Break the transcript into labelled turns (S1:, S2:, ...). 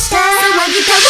S1: I'm why you tell